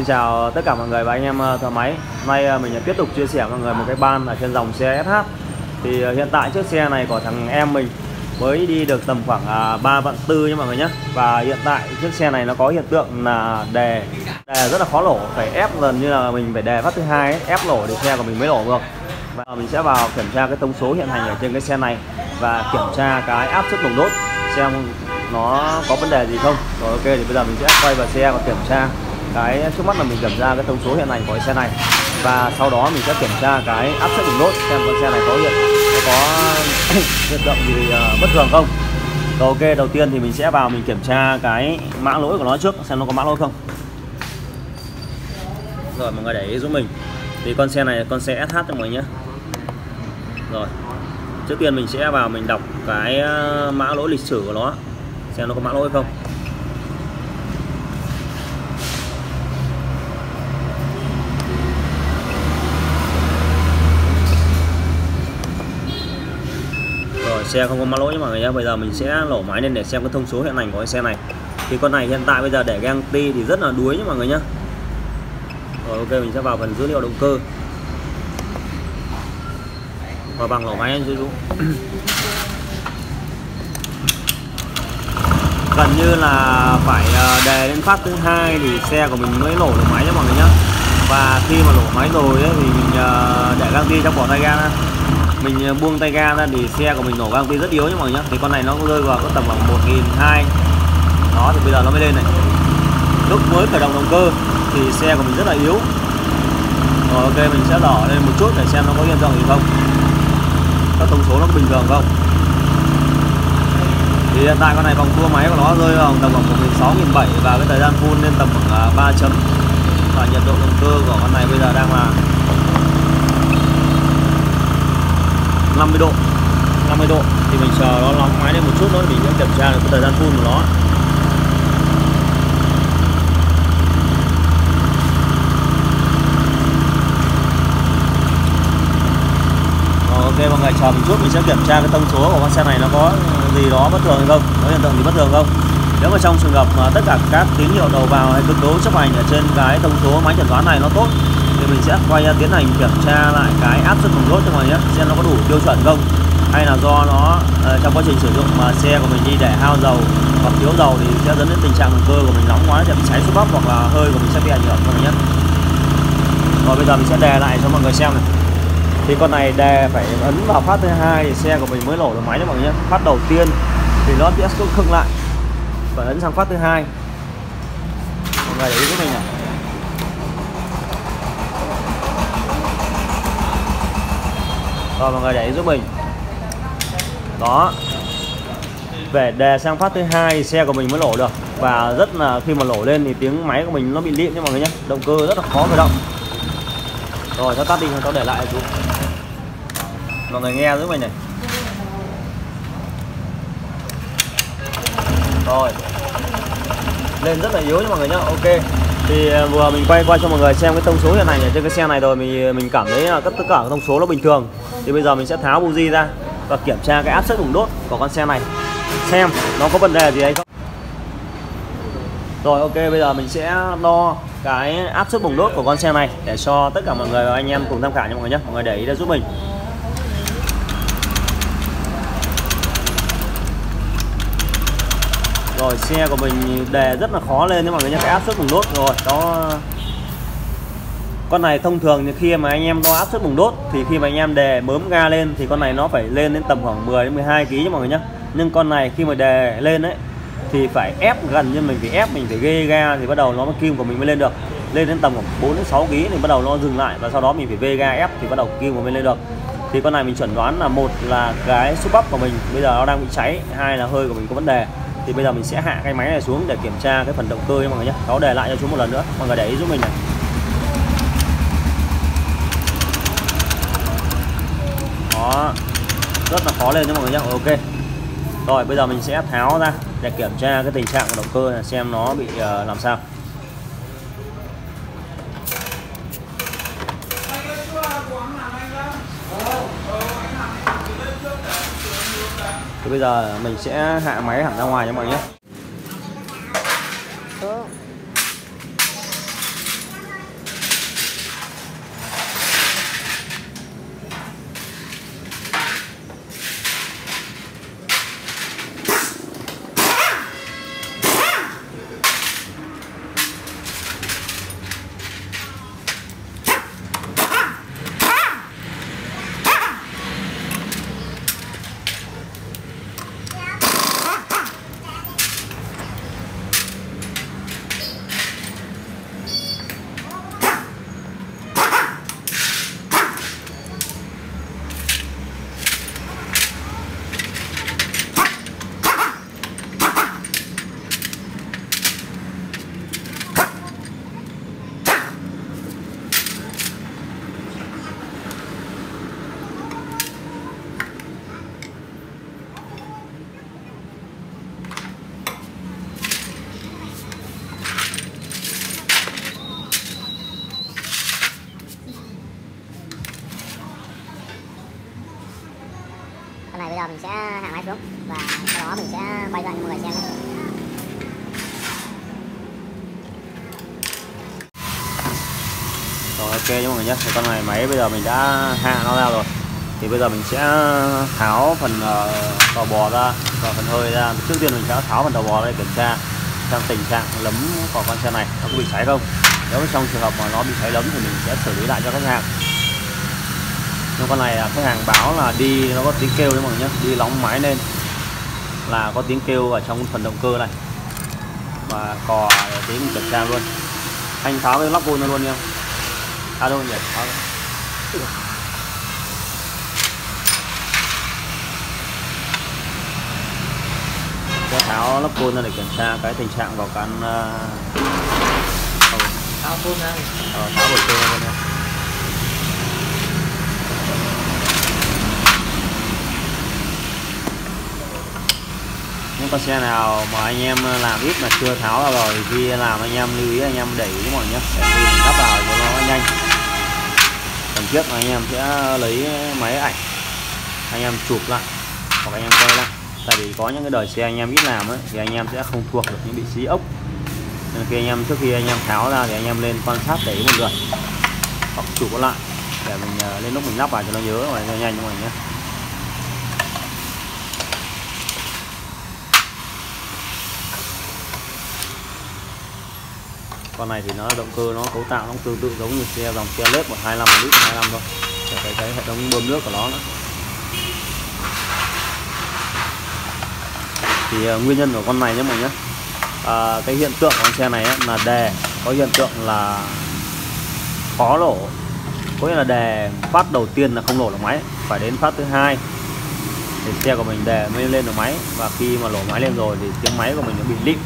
Xin chào tất cả mọi người và anh em ờ, thợ máy. Hôm nay ờ, mình tiếp tục chia sẻ với mọi người một cái ban ở trên dòng xe SH Thì ờ, hiện tại chiếc xe này của thằng em mình mới đi được tầm khoảng à, 3 vạn tư nha mọi người nhé Và hiện tại chiếc xe này nó có hiện tượng là đè đè rất là khó lổ Phải ép gần như là mình phải đè phát thứ hai ấy, ép lổ thì xe của mình mới lổ được. Và mình sẽ vào kiểm tra cái thông số hiện hành ở trên cái xe này Và kiểm tra cái áp suất nồng đốt xem nó có vấn đề gì không. Rồi ok thì bây giờ mình sẽ quay vào xe và kiểm tra cái trước mắt là mình kiểm tra cái thông số hiện hành của xe này. Và sau đó mình sẽ kiểm tra cái áp suất đỉnh nốt xem con xe này có hiện có hiện tượng gì à, bất thường không. Rồi, ok đầu tiên thì mình sẽ vào mình kiểm tra cái mã lỗi của nó trước xem nó có mã lỗi không. Rồi mọi người để ý giúp mình. Thì con xe này là con xe SH cho mọi người nhé. Rồi trước tiên mình sẽ vào mình đọc cái à, mã lỗi lịch sử của nó. Xem nó có mã lỗi không. Xe không có mã lỗi nhưng người nhá bây giờ mình sẽ lổ máy lên để xem cái thông số hiện hành của cái xe này thì con này hiện tại bây giờ để gang ti thì rất là đuối nhé mọi người nhá. rồi ok mình sẽ vào phần dữ liệu động cơ và bằng lổ máy anh chú gần như là phải ờ, đề đến phát thứ hai thì xe của mình mới nổ được máy nhé mọi người nhá. và khi mà nổ máy rồi ấy, thì mình ờ, để gang ti trong bỏ tay ga ra mình ờ, buông tay ga ra thì xe của mình nổ gang ti rất yếu nhưng mọi người nhé thì con này nó rơi vào có tầm khoảng một nghìn hai đó, thì bây giờ nó mới lên này. Lúc mới khởi động động cơ thì xe của mình rất là yếu. Rồi, ok, mình sẽ đỏ lên một chút để xem nó có hiện tượng gì không. Các thông số nó bình thường không? Thì hiện tại con này vòng tua máy của nó rơi vào tầm khoảng một nghìn sáu nghìn bảy và cái thời gian phun lên tầm khoảng à, ba chấm. Và nhiệt độ động cơ của con này bây giờ đang là 50 độ. 50 độ. Thì mình chờ nó nóng máy lên một chút nữa mình sẽ kiểm tra được cái thời gian phun của nó ok, mọi người, chờ một chút. Mình sẽ kiểm tra cái thông số của con xe này nó có gì đó bất thường hay không, có hiện tượng gì bất thường không. Nếu mà trong trường hợp mà tất cả các tín hiệu đầu vào hay cực đối chấp hành ở trên cái thông số máy chẩn đoán này nó tốt thì mình sẽ quay ra tiến hành kiểm tra lại cái áp suất nồng đốt cho mọi nhé xem nó có đủ tiêu chuẩn không hay là do nó uh, trong quá trình sử dụng mà xe của mình đi để hao dầu hoặc thiếu dầu thì sẽ dẫn đến tình trạng động cơ của mình nóng quá sẽ bị cháy xuống bắp hoặc là hơi của mình sẽ bị ảnh hưởng mọi nhé. Rồi bây giờ mình sẽ đè lại cho mọi người xem này. Thì con này đè phải ấn vào phát thứ hai thì xe của mình mới nổ được máy cho mọi người nhé. Phát đầu tiên thì nó sẽ khưng lại phải ấn sang phát thứ hai. Mọi người để ý với mình này. Rồi, mọi người để ý giúp mình. Đó. Về đè sang phát thứ hai thì xe của mình mới nổ được. Và rất là khi mà nổ lên thì tiếng máy của mình nó bị lịm nha mọi người nhé động cơ rất là khó khởi động. Rồi, cho tắt đi, cho để lại chú. Mọi người nghe giúp mình này. Rồi. Lên rất là yếu nha mọi người nhá. Ok. Thì à, vừa mình quay qua cho mọi người xem cái thông số hiện này ở trên cái xe này rồi, mình mình cảm thấy là tất tất cả các thông số nó bình thường thì bây giờ mình sẽ tháo buji ra và kiểm tra cái áp suất ủng đốt của con xe này. Xem nó có vấn đề gì hay không. Rồi, ok, bây giờ mình sẽ đo cái áp suất bùng đốt của con xe này để cho tất cả mọi người và anh em cùng tham khảo nha mọi người nhé. Mọi người để ý ra giúp mình. Rồi, xe của mình đề rất là khó lên nhưng mọi người nhé. Cái áp suất bùng đốt, rồi, đó con này thông thường thì khi mà anh em đo áp suất bùng đốt thì khi mà anh em đề bấm ga lên thì con này nó phải lên đến tầm khoảng 10 đến 12 kg nha mọi người nhé nhưng con này khi mà đề lên đấy thì phải ép gần như mình phải ép, mình phải ghê ga thì bắt đầu nó kim của mình mới lên được. Lên đến tầm khoảng 4 đến 6 kg thì bắt đầu nó dừng lại và sau đó mình phải vê ga ép thì bắt đầu kim của mình lên được. Thì con này mình chuẩn đoán là một là cái súp bắp của mình bây giờ nó đang bị cháy, hai là hơi của mình có vấn đề. Thì bây giờ mình sẽ hạ cái máy này xuống để kiểm tra cái phần động cơ nha mọi người nhé cháu để lại cho chú một lần nữa, mọi người để ý giúp mình này. Rất là khó lên cho mọi người nhá. ok. Rồi bây giờ mình sẽ tháo ra để kiểm tra cái tình trạng của động cơ này xem nó bị uh, làm sao. Thì bây giờ mình sẽ hạ máy hẳn ra ngoài cho mọi người nhé. Này bây giờ mình sẽ hạ máy xuống và sau đó mình sẽ quay lại cho mọi người xem nhé. rồi ok nha mọi người nhé. Thì con này máy bây giờ mình đã hạ nó ra rồi. Thì bây giờ mình sẽ tháo phần uh, tàu bò ra và phần hơi ra. Trước tiên mình sẽ tháo phần tàu bò ra để kiểm tra xem tình trạng lấm của con xe này nó có bị cháy không. Nếu trong trường hợp mà nó bị cháy lấm thì mình sẽ xử lý lại cho khách hàng nhưng con này khách hàng báo là đi nó có tiếng kêu đấy mọi người nhé đi nóng máy lên. Là có tiếng kêu ở trong phần động cơ này. Và cò mình kiểm tra luôn. Anh tháo cái lắp vôn luôn nha à đâu nhỉ? Tháo sẽ tháo lắp vôn ra để kiểm tra cái tình trạng vào cán uh, tháo phun ra. ờ, tháo bồi cơ luôn nha con xe nào mà anh em làm ít mà chưa tháo ra rồi thì khi làm anh em lưu ý anh em để ý mọi nhé để khi mình lắp vào cho nó nhanh cần trước anh em sẽ lấy máy ảnh anh em chụp lại hoặc anh em quay lại tại vì có những cái đời xe anh em ít làm ấy, thì anh em sẽ không thuộc được những vị trí ốc nên khi anh em trước khi anh em tháo ra thì anh em lên quan sát để ý một lượt hoặc chụp lại để mình lên lúc mình lắp vào cho nó nhớ và nhanh cho mọi nhé con này thì nó động cơ nó cấu tạo nó tương tự giống như xe dòng xe lết 125 lít 25 thôi. Cái, cái hệ thống bơm nước của nó nữa. thì uh, nguyên nhân của con này nhé mọi người nhé. À, cái hiện tượng của con xe này ấy, là đè có hiện tượng là khó lỗ có nghĩa là đè phát đầu tiên là không nổ được máy phải đến phát thứ hai thì xe của mình đè mới lên được máy. Và khi mà lổ máy lên rồi thì tiếng máy của mình nó bị lịm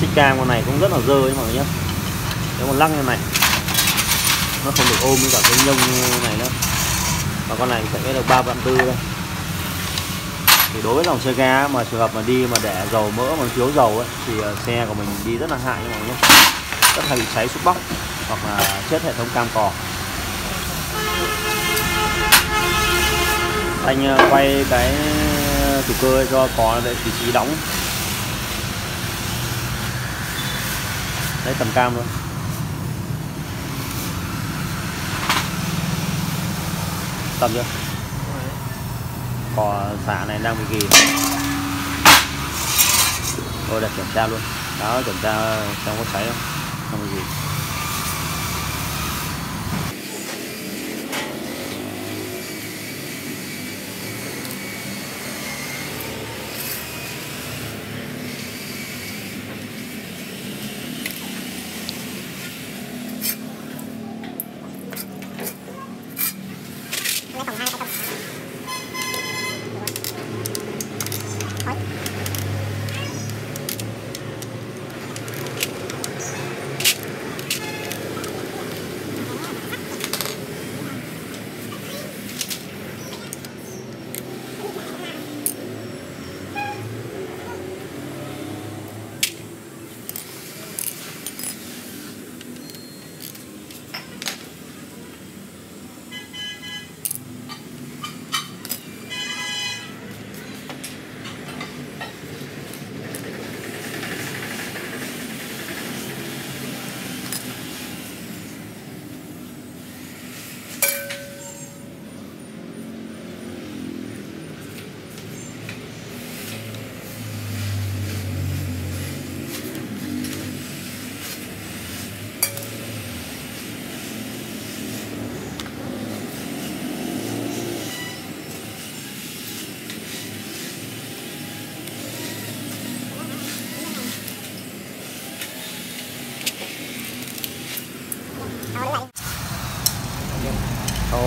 xích cam con này cũng rất là dơ ấy mọi người nhé nếu mà lăng như này. Nó không được ôm với cả cái nhông này nữa. Và con này sẽ được ba vạn tư đây. Thì đối với dòng xe ga mà trường hợp mà đi mà để dầu mỡ mà thiếu dầu ấy, thì ờ, xe của mình đi rất là hại nha mọi người nhé rất hay bị cháy xúc bóc hoặc là chết hệ thống cam cò. Anh ờ, quay cái ờ, chủ cơ cho có để vị trí đóng. Đấy, tầm cam luôn. Tầm chưa? Cò xả này đang bị ghi. Tôi đặt kiểm tra luôn. Đó, kiểm tra trong có cháy không? Không bị gì.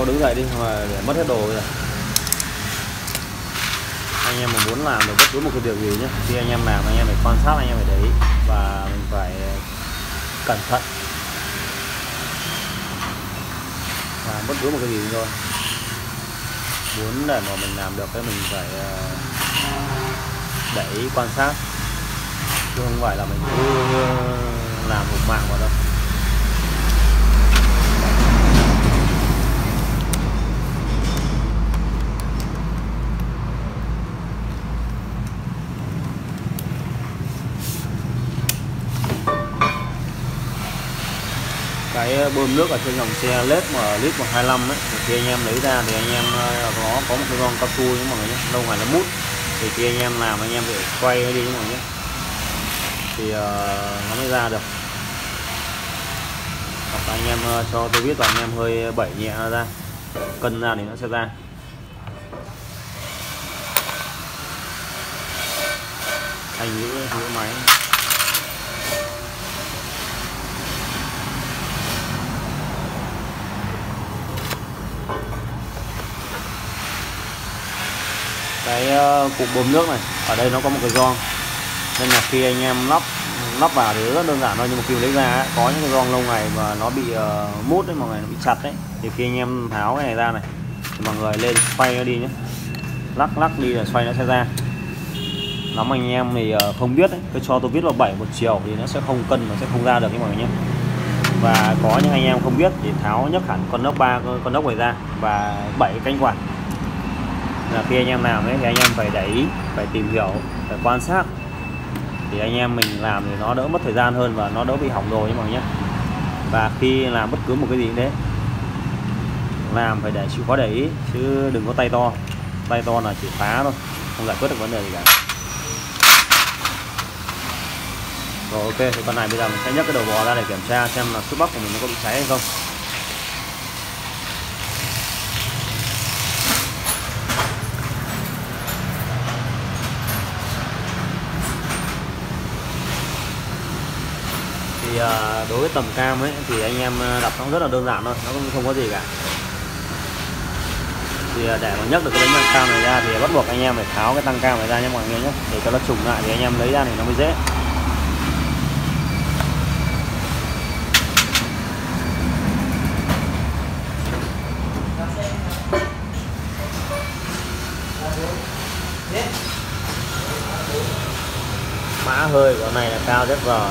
Thôi đứng dậy đi, mà để mất hết đồ rồi anh em mà muốn làm được bất cứ một cái điều gì nhé khi anh em làm, anh em phải quan sát, anh em phải để ý và mình phải cẩn thận. Và bất cứ một cái gì thôi. Muốn để mà mình làm được cái mình phải ờ, để ý quan sát. Chứ không phải là mình cứ ờ, làm hụt mạng vào đâu. Cái bơm nước ở trên dòng xe led mà lít 125 ấy thì khi anh em lấy ra thì anh em có nó có một cái con cao su nhưng mọi người nhé lâu ngày nó mút. Thì khi anh em làm anh em phải quay nó đi mọi người nhé. Thì uh, nó mới ra được. Hoặc anh em uh, cho tôi biết là anh em hơi bẩy nhẹ nó ra cân ra thì nó sẽ ra. Anh giữ giữ máy. Cái ờ, cục bơm nước này. Ở đây nó có một cái gioăng nên là khi anh em lắp lắp vào thì rất đơn giản thôi nhưng mà khi lấy ra ấy, có những cái gioăng lâu ngày mà nó bị uh, mút đấy mọi người nó bị chặt đấy thì khi anh em tháo cái này ra này thì mọi người lên xoay nó đi nhé lắc lắc đi là xoay nó sẽ ra. Lắm anh em thì uh, không biết đấy cứ cho tôi biết vào 7 một chiều thì nó sẽ không cân nó sẽ không ra được như mọi người nhé và có những anh em không biết thì tháo nhấc hẳn con nóc ba con nóc này ra và bảy cánh quạt là khi anh em làm ấy thì anh em phải để ý, phải tìm hiểu, phải quan sát. Thì anh em mình làm thì nó đỡ mất thời gian hơn và nó đỡ bị hỏng đồ nhưng mà nhé và khi làm bất cứ một cái gì đấy làm phải để chịu khó để ý, chứ đừng có tay to. Tay to là chỉ phá thôi, không giải quyết được vấn đề gì cả. Rồi, ok, thì con này bây giờ mình sẽ nhấc cái đầu bò ra để kiểm tra xem là suốt bắp của mình nó có bị cháy hay không. Thì à, đối với tầm cam ấy thì anh em à, đặt nó rất là đơn giản thôi nó cũng không có gì cả. Thì à, để mà nhấc được cái bánh tăng cam này ra thì bắt buộc anh em phải tháo cái tăng cam này ra nhé mọi người nhé để cho nó trùng lại thì anh em lấy ra thì nó mới dễ. Mã hơi của này là cao rất rồi.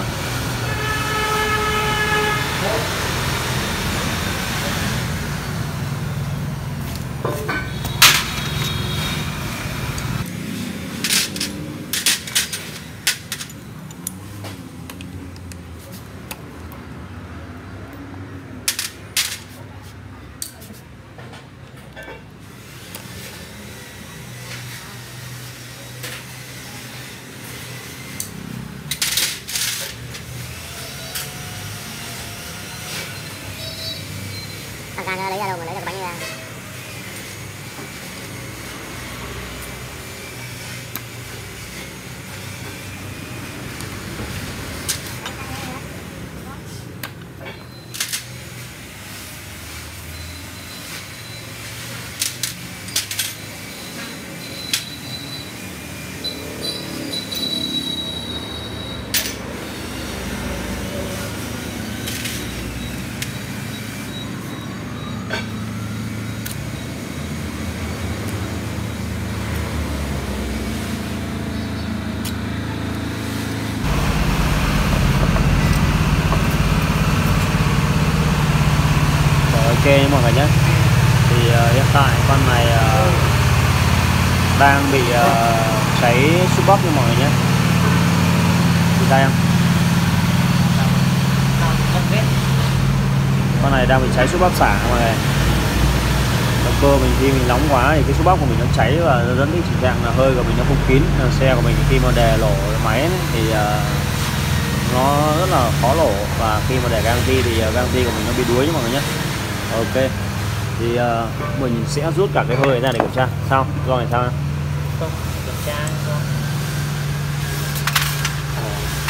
Ok nha mọi người nhé. Thì uh, hiện tại con này uh, đang bị uh, cháy súp bắp nha mọi người nhé. Thì đây không? Con này đang bị cháy súp bắp xả mọi người. Động cơ mình khi mình nóng quá thì cái súp bắp của mình nó cháy và nó dẫn đến tình trạng là hơi của mình nó không kín. Xe của mình khi mà đè lổ máy ấy, thì uh, nó rất là khó lổ và khi mà để gang ti thì găng gang ti của mình nó bị đuối nha mọi người nhé ok. Thì ờ, mình sẽ rút cả cái hơi ra để kiểm tra. Sao? Do này sao không kiểm tra không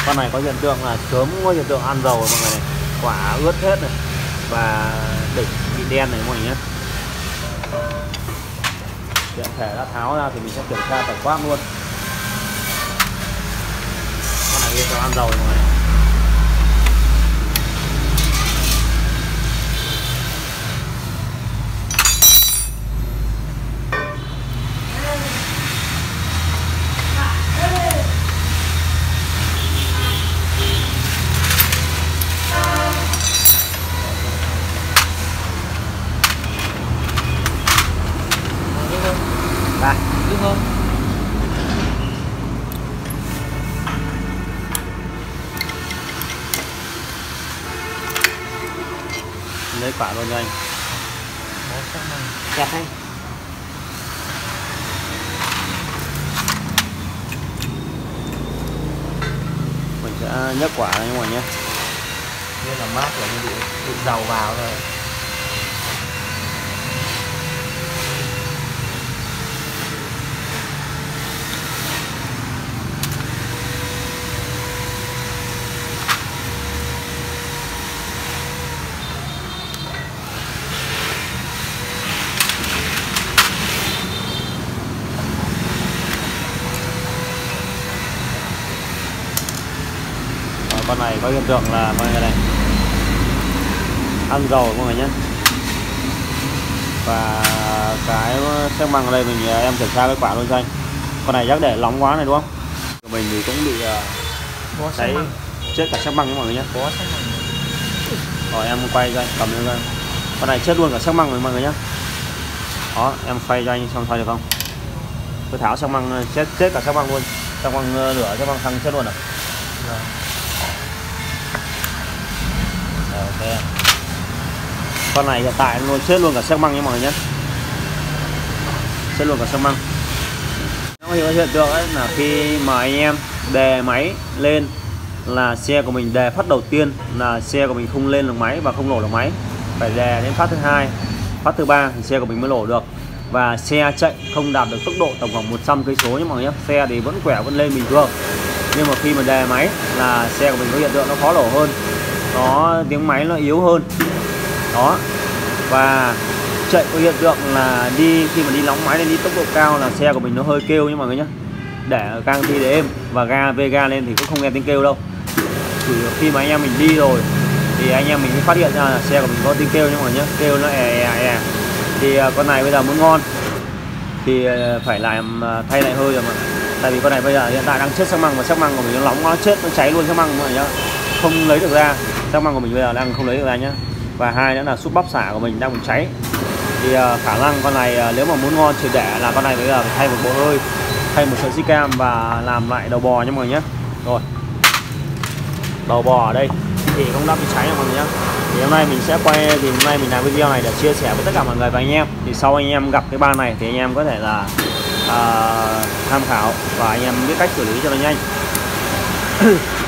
con này có hiện tượng là sớm có hiện tượng ăn dầu mọi người này. Quả ướt hết này. Và đỉnh bị đen này mọi người nhé. Tiện thể đã tháo ra thì mình sẽ kiểm tra tổng quát luôn. Con này hiện tượng ăn dầu mọi người này đúng không đây đúng không lấy luôn nha anh. Bó hay mình sẽ nhấc quả ra nha mọi nhé. Nên là mát là như bị, bị dầu vào rồi. Con này có hiện tượng là mọi người này ăn dầu mọi người nhé. Và cái xăng măng ở đây mình em kiểm tra cái quả luôn cho anh. Con này chắc để nóng quá này đúng không? Mình thì cũng bị uh, xăng bằng. chết cả xăng măng nha mọi người nhé. Bằng. Rồi em quay cho anh cầm lên coi con này chết luôn cả xăng măng rồi mọi người nhé. Đó em phay cho anh xong xoay được không? Tôi tháo xăng măng chết chết cả xăng măng luôn. Xăng măng ờ, lửa xăng măng thăng chết luôn à Đây. Con này hiện tại luôn, chết luôn cả xăng măng nha mọi người nhé. Chết luôn cả xăng măng nó có hiện tượng ấy là khi mà anh em đề máy lên là xe của mình đề phát đầu tiên, là xe của mình không lên được máy và không nổ được máy. Phải đề đến phát thứ hai, phát thứ ba thì xe của mình mới nổ được. Và xe chạy không đạt được tốc độ tổng khoảng 100 cây số nhé mọi người nhé. Xe thì vẫn khỏe, vẫn lên bình thường. Nhưng mà khi mà đề máy là xe của mình có hiện tượng nó khó nổ hơn nó tiếng máy nó yếu hơn. Đó. Và chạy có hiện tượng là đi, khi mà đi nóng máy lên, đi tốc độ cao là xe của mình nó hơi kêu nhưng mọi người nhé để càng thi để êm. Và ga về ga lên thì cũng không nghe tiếng kêu đâu. Chỉ khi mà anh em mình đi rồi, thì anh em mình mới phát hiện ra là xe của mình có tiếng kêu nhưng mà nhé kêu nó è è è thì à, con này bây giờ muốn ngon. Thì à, phải làm à, thay lại hơi rồi mà. Tại vì con này bây giờ hiện tại đang chết xăng măng và xăng măng của mình nó nóng nó chết, nó cháy luôn xăng măng mọi người nhá. Không lấy được ra xăng măng của mình bây giờ đang không lấy được ra nhá. Và hai nữa là súp bắp xả của mình đang bị cháy. Thì ờ, khả năng con này ờ, nếu mà muốn ngon chỉ để là con này bây giờ phải thay một bộ hơi thay một sợi xi cam và làm lại đầu bò nha mọi người nhé rồi. Đầu bò ở đây thì không đã bị cháy nha mọi người nhé thì hôm nay mình sẽ quay thì hôm nay mình làm video này để chia sẻ với tất cả mọi người và anh em. Thì sau anh em gặp cái ban này thì anh em có thể là uh, tham khảo và anh em biết cách xử lý cho nó nhanh.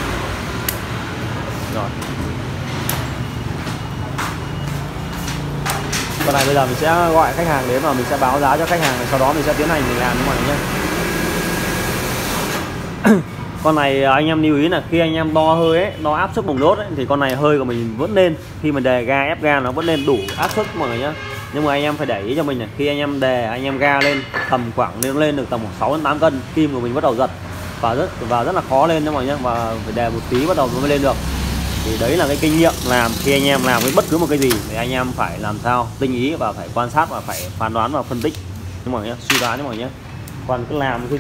con này bây giờ mình sẽ gọi khách hàng đến và mình sẽ báo giá cho khách hàng sau đó mình sẽ tiến hành mình làm các bạn nhé. Con này anh em lưu ý là khi anh em đo hơi ấy đo áp suất bùng đốt ấy, thì con này hơi của mình vẫn lên. Khi mình đề ga ép ga nó vẫn lên đủ áp suất mọi người nhé. Nhưng mà anh em phải để ý cho mình là khi anh em đề anh em ga lên tầm khoảng lên lên được tầm khoảng 6 đến 8 cân kim của mình bắt đầu giật và rất và rất là khó lên nha mọi nhé. Và phải đề một tí bắt đầu mới lên được thì đấy là cái kinh nghiệm làm khi anh em làm với bất cứ một cái gì thì anh em phải làm sao tinh ý và phải quan sát và phải phán đoán và phân tích. Nhưng mọi nhé suy đoán nhưng mọi nhé còn cứ làm cứ